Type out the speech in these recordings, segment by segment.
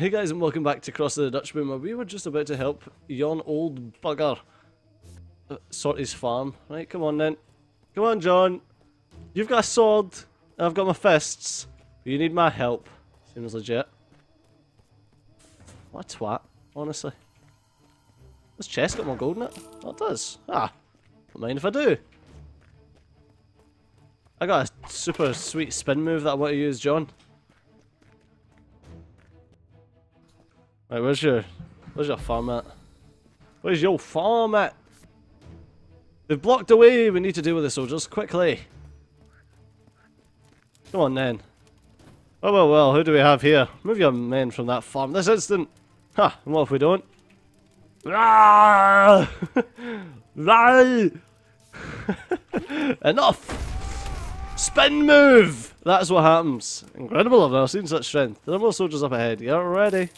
Hey guys and welcome back to Cross of the Dutch Boomer. We were just about to help yon old bugger uh, sort his farm. Right, come on then. Come on John. You've got a sword, and I've got my fists. You need my help. Seems legit. What a twat, honestly. This chest got more gold in it? Oh, it does. Ah, don't mind if I do. I got a super sweet spin move that I want to use, John. Right, where's your where's your farm at? Where's your farm at? They've blocked the way we need to deal with the soldiers quickly. Come on then. Oh well well, who do we have here? Move your men from that farm this instant! Ha! And what if we don't? Ah! Enough! Spin move! That's what happens. Incredible, I've never seen such strength. There are more soldiers up ahead. Get ready.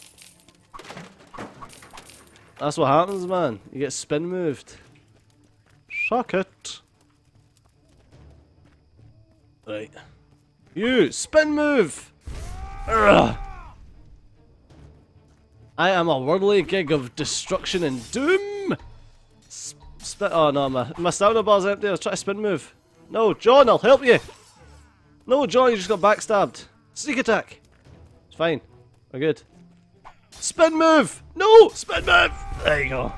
That's what happens, man. You get spin moved. Suck it. Right. You, spin move! Urgh. I am a worldly gig of destruction and doom! Sp spin- oh no, my, my stamina bar's empty, I was trying to spin move. No, John, I'll help you! No, John, you just got backstabbed. Sneak attack! It's fine. We're good. Spin move! No! Spin move! There you go.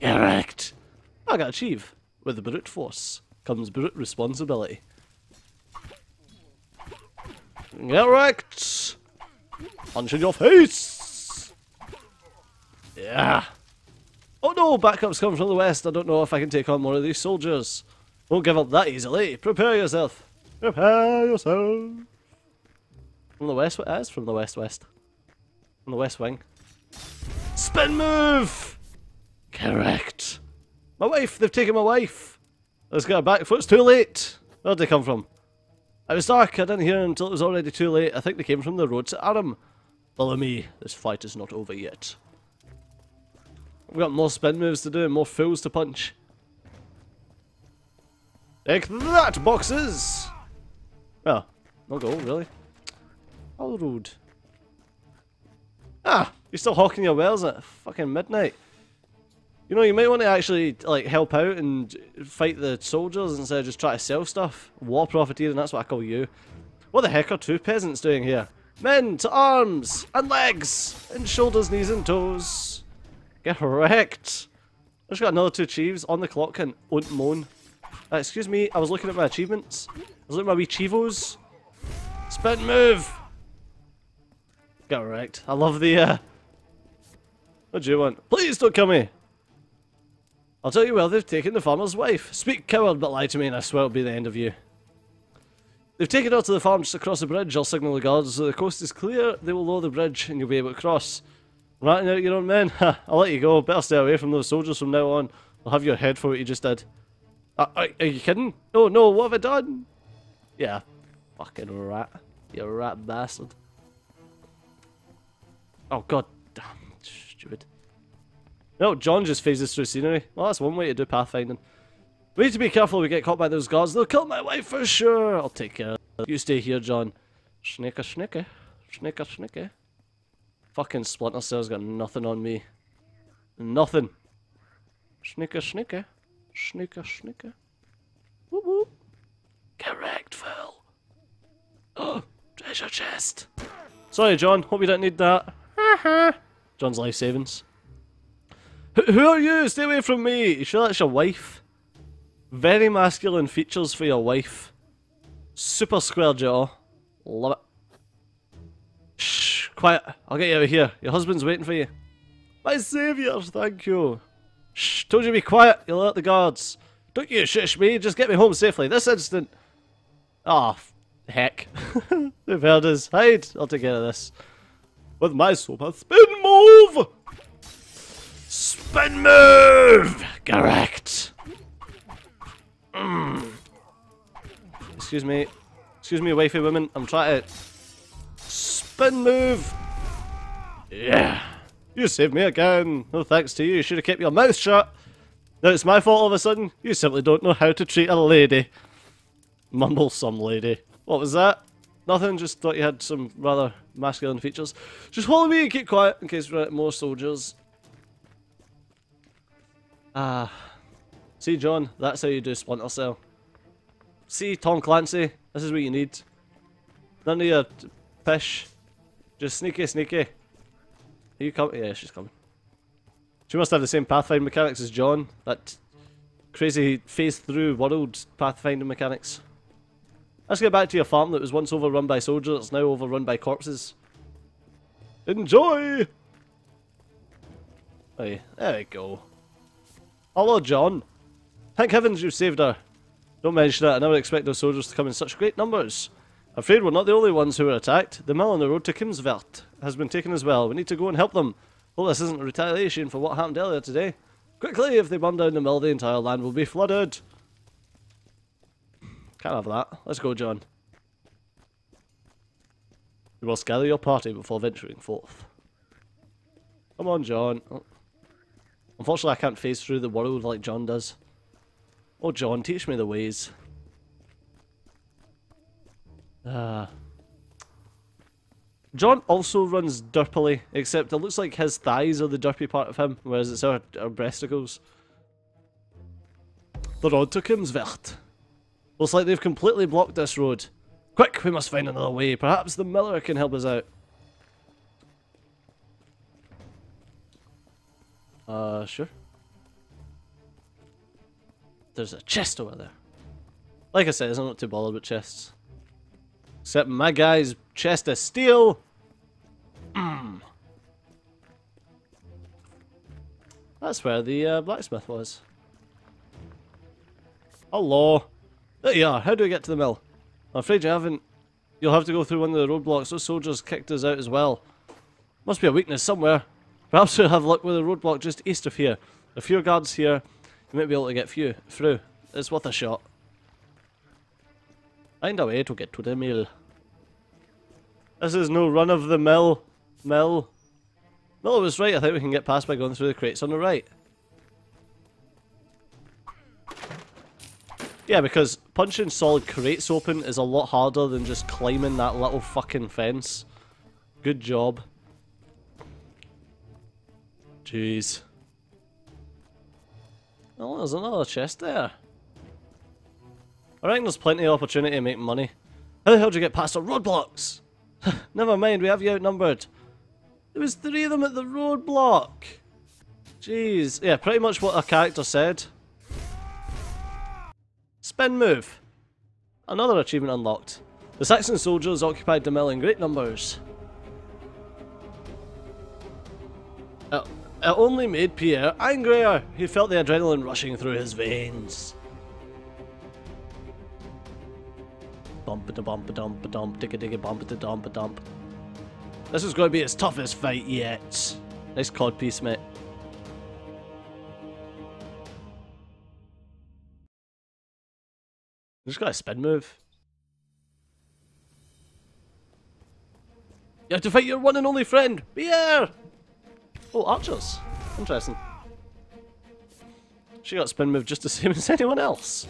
Correct. I got achieve. With the brute force comes brute responsibility. Correct! Punch in your face! Yeah. Oh no, backups come from the west. I don't know if I can take on more of these soldiers. Won't give up that easily. Prepare yourself. Prepare yourself. From the west, as from the west west. From the west wing. Spin move! Correct. My wife, they've taken my wife. Let's get her back before it's too late. Where'd they come from? It was dark, I didn't hear until it was already too late. I think they came from the road to Arum. Follow me, this fight is not over yet. We've got more spin moves to do and more fools to punch. Take that, boxes! Oh, no go, really? How rude. Ah, you're still hawking your wares at fucking midnight. You know, you might want to actually like help out and fight the soldiers instead of just try to sell stuff. War profiteering, that's what I call you. What the heck are two peasants doing here? Men to arms and legs and shoulders, knees and toes. Get wrecked. I just got another two chiefs on the clock and won't moan. Uh, excuse me, I was looking at my achievements. I was looking at my wee chivos. Spin move! Get wrecked. I love the, uh... What do you want? Please don't kill me! I'll tell you well, they've taken the farmer's wife. Speak coward, but lie to me and I swear it'll be the end of you. They've taken her to the farm just across the bridge. I'll signal the guards so the coast is clear. They will lower the bridge and you'll be able to cross. Ratting out your own men? Ha, I'll let you go. Better stay away from those soldiers from now on. I'll have your head for what you just did. Uh, are, are you kidding? No, no, what have I done? Yeah, fucking rat. You rat bastard. Oh god damn, stupid. No, John just phases through scenery. Well, that's one way to do pathfinding. We need to be careful we get caught by those guards. They'll kill my wife for sure. I'll take care. You stay here, John. Schnicka schnicka. Schnicka schnicka. Fucking Splinter Cell's got nothing on me. Nothing. Schnicka schnicka. Schnicka schnicka. Whoop whoop. Correct, Phil. Oh, treasure chest. Sorry, John. Hope you don't need that. John's life savings. Who, are you? Stay away from me. You sure that's your wife? Very masculine features for your wife. Super square jaw. Love it. Shh, quiet. I'll get you out of here. Your husband's waiting for you. My saviours, thank you. Shh, told you to be quiet. You'll alert the guards. Don't you shush me. Just get me home safely. This instant. Ah, oh, heck. They've heard us. Hide. I'll take care of this. With my super spin move! Spin move! Correct. Mm. Excuse me. Excuse me, wifey woman. I'm trying to... Spin move! Yeah. You saved me again. No thanks to you. You should have kept your mouth shut. Now it's my fault all of a sudden. You simply don't know how to treat a lady. Mumble some lady. What was that? Nothing, just thought you had some rather masculine features. Just follow me and keep quiet in case we more soldiers. Ah. See, John, that's how you do Splinter Cell. See, Tom Clancy, this is what you need. None of your pish. Just sneaky, sneaky. Are you coming? Yeah, she's coming. She must have the same pathfinding mechanics as John. That crazy phase through world pathfinding mechanics. Let's get back to your farm that was once overrun by soldiers, it's now overrun by corpses. Enjoy! Hey, there we go. Hello, John. Thank heavens you saved her. Don't mention it, I never expect those soldiers to come in such great numbers. I'm Afraid we're not the only ones who were attacked. The mill on the road to Kimswerd has been taken as well. We need to go and help them. Hope this isn't a retaliation for what happened earlier today. Quickly, if they burn down the mill, the entire land will be flooded. Can't have that. Let's go, John. You must gather your party before venturing forth. Come on, John. Oh. Unfortunately, I can't phase through the world like John does. Oh, John, teach me the ways. Ah. Uh. John also runs derpily, except it looks like his thighs are the derpy part of him, whereas it's our, our breasticles. To Kimswerd. Looks like they've completely blocked this road. Quick, we must find another way. Perhaps the miller can help us out. Uh, sure. There's a chest over there. Like I said, I'm not too bothered with chests. Except my guy's chest of steel. Mm. That's where the uh, blacksmith was. Hello. There you are. How do we get to the mill? I'm afraid you haven't. You'll have to go through one of the roadblocks. Those soldiers kicked us out as well. Must be a weakness somewhere. Perhaps we'll have luck with a roadblock just east of here. A few guards here. You might be able to get few through. It's worth a shot. Find a way to get to the mill. This is no run of the mill. Mill. Miller was right, I think we can get past by going through the crates on the right. Yeah, because punching solid crates open is a lot harder than just climbing that little fucking fence. Good job. Jeez. Oh, there's another chest there. I reckon there's plenty of opportunity to make money. How the hell did you get past the roadblocks? Never mind, we have you outnumbered. There was three of them at the roadblock. Jeez. Yeah, pretty much what our character said. Spin move. Another achievement unlocked. The Saxon soldiers occupied the mill in great numbers. It, it only made Pierre angrier. He felt the adrenaline rushing through his veins. Bump a bump a dump a dump digga digga bump a dump a dump. This is going to be his toughest fight yet. Nice cod piece, mate. Just got a spin move. You have to fight your one and only friend, Pierre! Oh, archers. Interesting. She got spin move just the same as anyone else.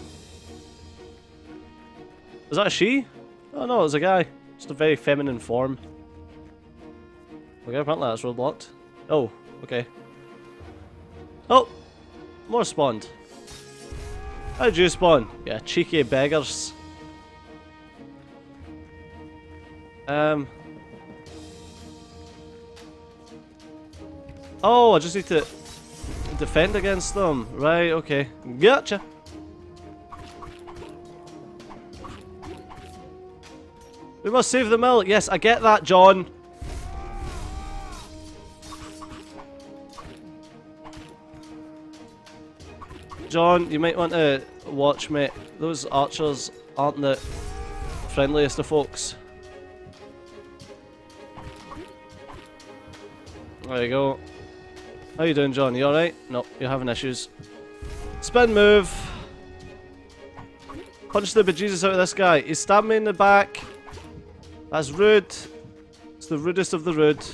Is that she? Oh no, it's a guy. Just a very feminine form. Okay, apparently that's roadblocked. Oh, okay. Oh! More spawned. How did you spawn? Yeah, cheeky beggars. Um. Oh, I just need to defend against them. Right, okay. Gotcha. We must save the mill. Yes, I get that, John. John, you might want to watch me. Those archers aren't the friendliest of folks. There you go. How you doing, John? You alright? Nope, you're having issues. Spin move. Punch the bejesus out of this guy. He stabbed me in the back. That's rude. It's the rudest of the rude.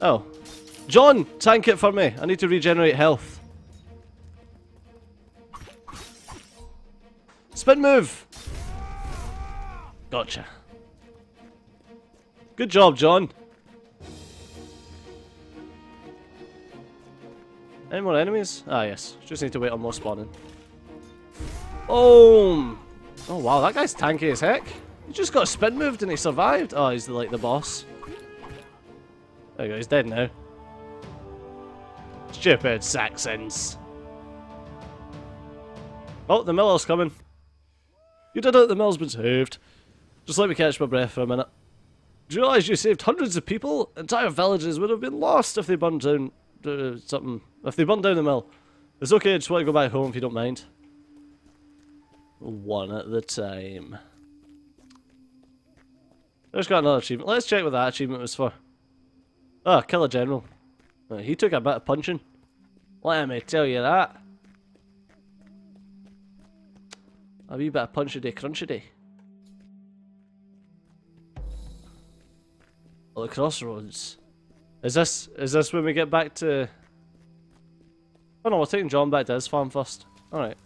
Oh, John, tank it for me. I need to regenerate health. Spin move. Gotcha. Good job, John. Any more enemies? Ah, yes. Just need to wait on more spawning. Boom! Oh, wow, that guy's tanky as heck. He just got spin moved and he survived. Oh, he's like the boss. There you go, he's dead now. Stupid Saxons. Oh, the miller's coming. You did it, the mill's been saved. Just let me catch my breath for a minute. Do you realise you saved hundreds of people? Entire villages would have been lost if they burned down uh, something. If they burned down the mill. It's okay, I just want to go back home if you don't mind. One at the time. There's got another achievement. Let's check what that achievement was for. Oh, kill a general. He took a bit of punching. Let me tell you that. A wee bit of punchity crunchity. Oh, the crossroads. Is this is this when we get back to? Oh no, we're taking John back to his farm first. All right.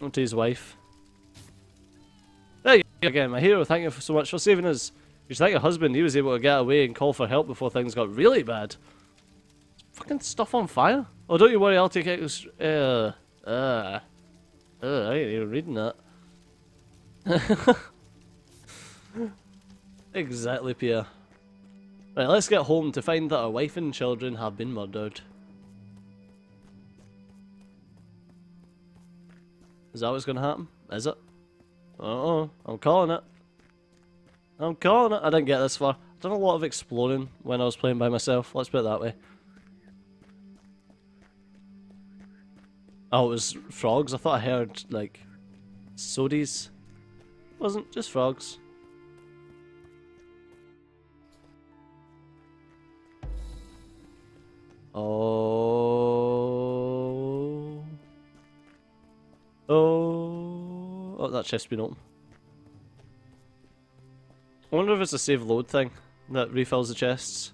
On to his wife. There you go again, my hero. Thank you so much for saving us. Should thank your husband. He was able to get away and call for help before things got really bad. Fucking stuff on fire. Oh, don't you worry. I'll take it. Uh, uh, uh, I ain't even reading that. exactly, Pierre. Right, let's get home to find that our wife and children have been murdered. Is that what's going to happen? Is it? Uh oh, I'm calling it. I'm calling it. I didn't get this far. I've done a lot of exploring when I was playing by myself. Let's put it that way. Oh, it was frogs? I thought I heard, like, sodies. Wasn't, just frogs. Oh. Oh. Oh, that chest's been open. I wonder if it's a save load thing that refills the chests.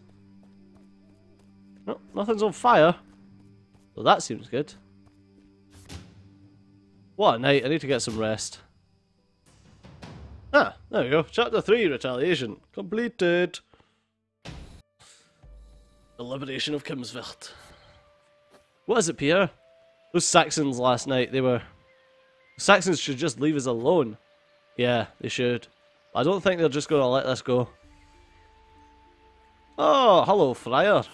No, nothing's on fire. Well, that seems good. What a night, I need to get some rest. Ah, there we go. Chapter 3, Retaliation. Completed. The liberation of Kimswerd. What is it, Pierre? Those Saxons last night, they were... Saxons should just leave us alone. Yeah, they should. I don't think they're just going to let this go. Oh, hello, Friar.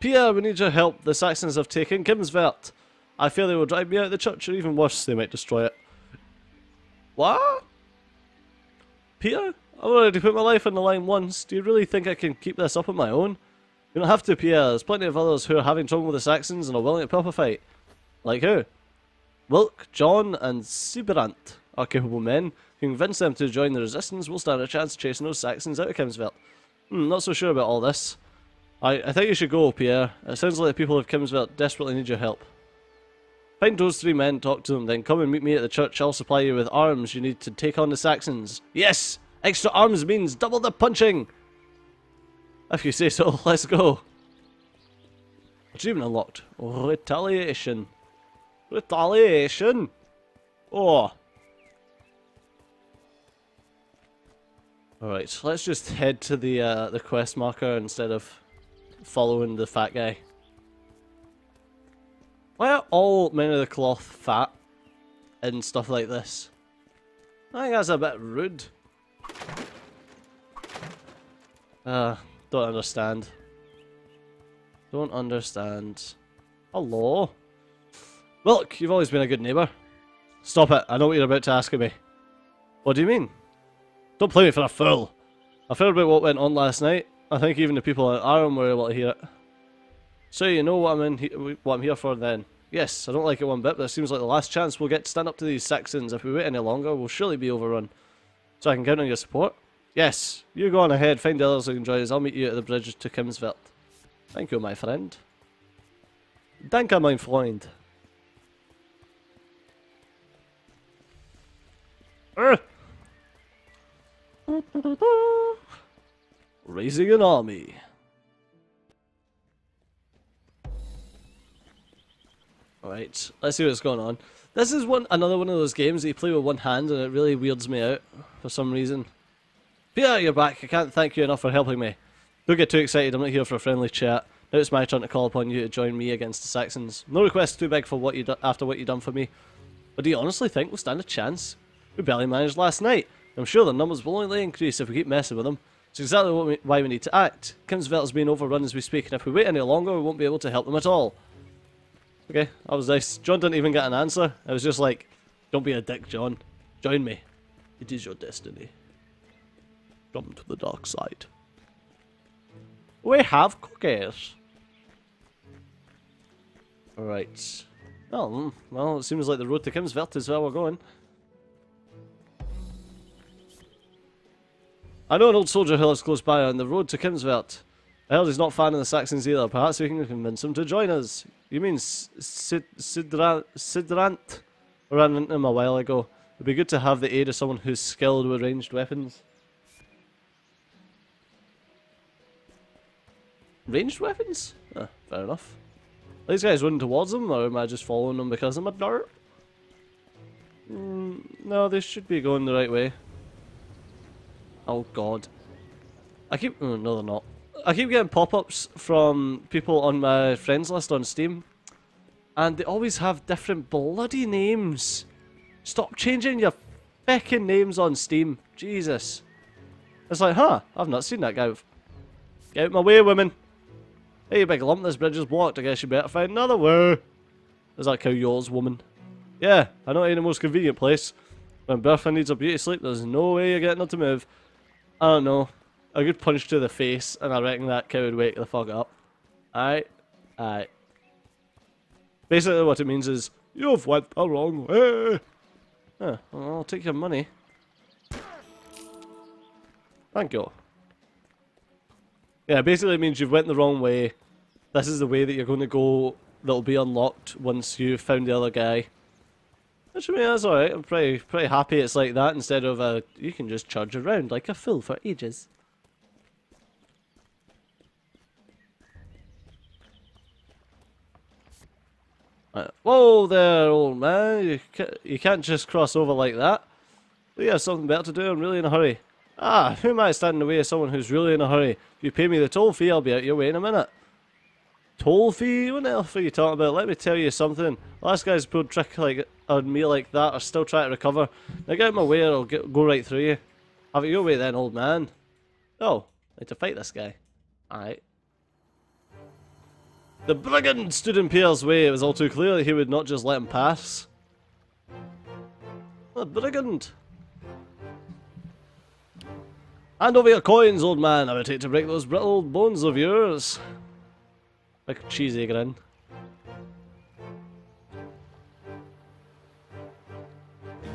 Pierre, we need your help. The Saxons have taken Kimswerd. I fear they will drive me out of the church, or even worse, they might destroy it. What? Peter? I've already put my life on the line once. Do you really think I can keep this up on my own? You don't have to, Pierre. There's plenty of others who are having trouble with the Saxons and are willing to pop a fight. Like who? Wilk, John, and Sibrant are capable men. You convince them to join the resistance, we'll stand a chance chasing those Saxons out of Kimswerd. Hmm, not so sure about all this. I, I think you should go, Pierre. It sounds like the people of Kimswerd desperately need your help. Find those three men, talk to them, then come and meet me at the church. I'll supply you with arms you need to take on the Saxons. Yes! Extra arms means double the punching! If you say so, let's go. Achievement unlocked. Retaliation. Retaliation! Oh. Alright, so let's just head to the uh, the quest marker instead of following the fat guy. Why are all men of the cloth fat and stuff like this? I think that's a bit rude. Uh, don't understand. Don't understand. Hello? Look, you've always been a good neighbour. Stop it, I know what you're about to ask of me. What do you mean? Don't play me for a fool. I've heard about what went on last night. I think even the people at Arum were able to hear it. So you know what I'm in what I'm here for then. Yes, I don't like it one bit, but it seems like the last chance we'll get to stand up to these Saxons. If we wait any longer, we'll surely be overrun. So I can count on your support? Yes, you go on ahead, find the others who can join us. I'll meet you at the bridge to Kimswerd. Thank you, my friend. Danke, mein Freund. Raising an army. Alright, let's see what's going on. This is one another one of those games that you play with one hand and it really weirds me out for some reason. Peter, you're back. I can't thank you enough for helping me. Don't get too excited, I'm not here for a friendly chat. Now it's my turn to call upon you to join me against the Saxons. No request too big for what you after what you done for me. But do you honestly think we'll stand a chance? We barely managed last night. I'm sure the numbers will only increase if we keep messing with them. It's exactly we, why we need to act. Kimswerd is being overrun as we speak, and if we wait any longer, we won't be able to help them at all. Okay, that was nice. John didn't even get an answer. I was just like, don't be a dick, John. Join me. It is your destiny. Come to the dark side. We have cookies. Alright. Oh, hmm, well, it seems like the road to Kimswerd is where we're going. I know an old soldier who lives close by on the road to Kimswerd. I heard he's not fan of the Saxons either. Perhaps we can convince him to join us. You mean Sid Sidrant? Sidrant? I ran into him a while ago. It'd be good to have the aid of someone who's skilled with ranged weapons. Ranged weapons? Ah, fair enough. Are these guys running towards them, or am I just following them because I'm a dart? Mm, no, they should be going the right way. Oh god. I keep... Oh, no, they're not. I keep getting pop-ups from people on my friends list on Steam. And they always have different bloody names. Stop changing your feckin' names on Steam. Jesus. It's like, huh, I've not seen that guy. Get out my way, women. Hey, big lump, this bridge is blocked. I guess you better find another way. Is that cow yours, woman? Yeah, I know it ain't the most convenient place. When Bertha needs a beauty sleep, there's no way you're getting her to move. I don't know. A good punch to the face, and I reckon that cow would wake the fuck up. Alright? Alright. Basically what it means is, you've went the wrong way. Huh, well, I'll take your money. Thank you. Yeah, basically it means you've went the wrong way. This is the way that you're going to go that'll be unlocked once you've found the other guy. Which I mean, that's alright. I'm pretty pretty happy it's like that instead of a you can just charge around like a fool for ages. Right. Whoa there, old man. You can't, you can't just cross over like that. We have something better to do. I'm really in a hurry. Ah, who am I standing in the way of someone who's really in a hurry? If you pay me the toll fee, I'll be out your way in a minute. Toll fee? What the hell are you talking about? Let me tell you something. Last guy's pulled trick like on me like that are still trying to recover. Now get out of my way or I'll get, go right through you. Have it your way then, old man. Oh, I need to fight this guy. Alright. The brigand stood in Pierre's way. It was all too clear that he would not just let him pass. The brigand! Hand over your coins, old man. I would hate to break those brittle bones of yours. Like cheesy grin.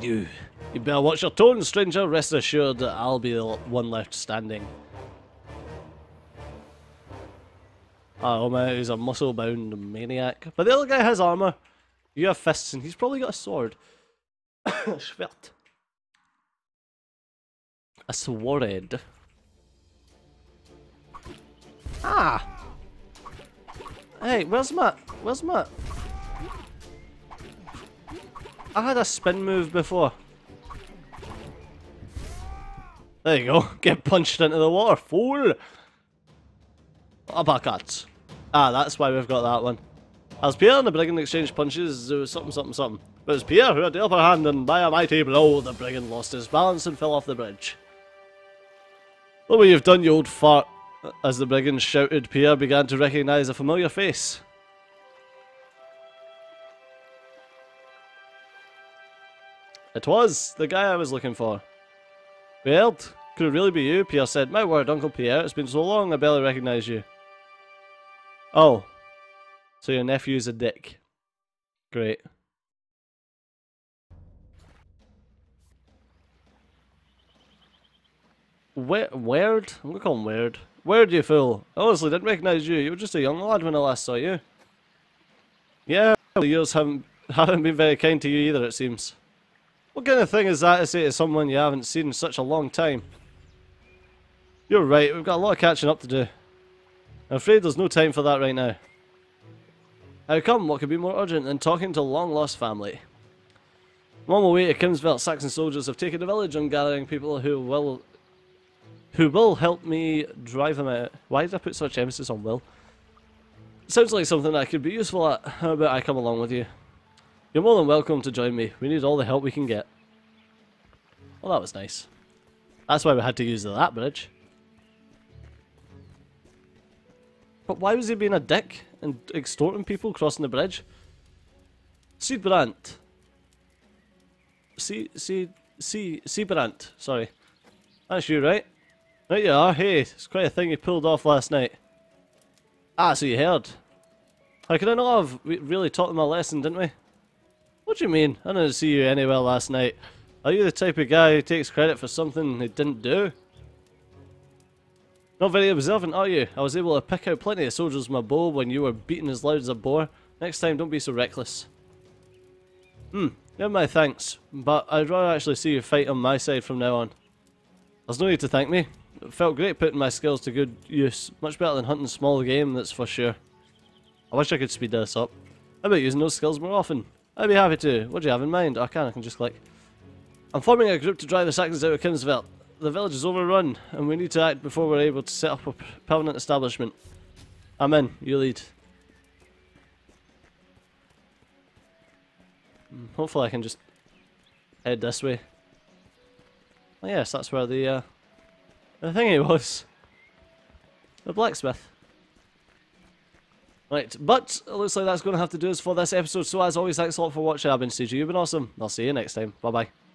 You, you better watch your tone, stranger. Rest assured that I'll be the one left standing. Oh man, he's a muscle-bound maniac. But the other guy has armor. You have fists, and he's probably got a sword. Schwert. A sword. Ah! Hey, where's my... Where's my... I had a spin move before. There you go. Get punched into the water, fool! Uppercut. Ah, that's why we've got that one. As Pierre and the brigand exchanged punches, there was something, something, something. But it was Pierre who had the upper hand, and by a mighty blow, the brigand lost his balance and fell off the bridge. Look what you've done, you old fart. As the brigand shouted, Pierre began to recognise a familiar face. It was the guy I was looking for. Baird, could it really be you? Pierre said, My word, Uncle Pierre, it's been so long I barely recognise you. Oh, so your nephew's a dick. Great. We weird? I'm gonna call him weird. Weird, you fool. Honestly didn't recognise you. You were just a young lad when I last saw you. Yeah, the years haven't haven't been very kind to you either, it seems. What kind of thing is that to say to someone you haven't seen in such a long time? You're right, we've got a lot of catching up to do. I'm afraid there's no time for that right now. How come? What could be more urgent than talking to a long-lost family? I'm on my way to Kimsville. Saxon soldiers have taken the village and gathering people who will who will help me drive them out. Why did I put such emphasis on will? Sounds like something I could be useful at. How about I come along with you? You're more than welcome to join me. We need all the help we can get. Well, that was nice. That's why we had to use that bridge. But why was he being a dick and extorting people crossing the bridge? Seedbrant. See, see, see, Seedbrant. Sorry. That's you, right? Right you are. Hey, it's quite a thing you pulled off last night. Ah, so you heard. How could I not have really taught them a lesson, didn't we? What do you mean? I didn't see you anywhere last night. Are you the type of guy who takes credit for something he didn't do? Not very observant, are you? I was able to pick out plenty of soldiers with my bow when you were beating as loud as a boar. Next time, don't be so reckless. Hmm, yeah, my thanks, but I'd rather actually see you fight on my side from now on. There's no need to thank me. It felt great putting my skills to good use. Much better than hunting small game, that's for sure. I wish I could speed this up. How about using those skills more often? I'd be happy to. What do you have in mind? I can, I can just click. I'm forming a group to drive the Saxons out of Kimswerd. The village is overrun, and we need to act before we're able to set up a permanent establishment. I'm in. You lead. Hmm, hopefully I can just head this way. Oh yes, that's where the uh, the it was. The blacksmith. Right, but it looks like that's going to have to do us for this episode. So as always, thanks a lot for watching. I've been Steejo. You've been awesome. I'll see you next time. Bye bye.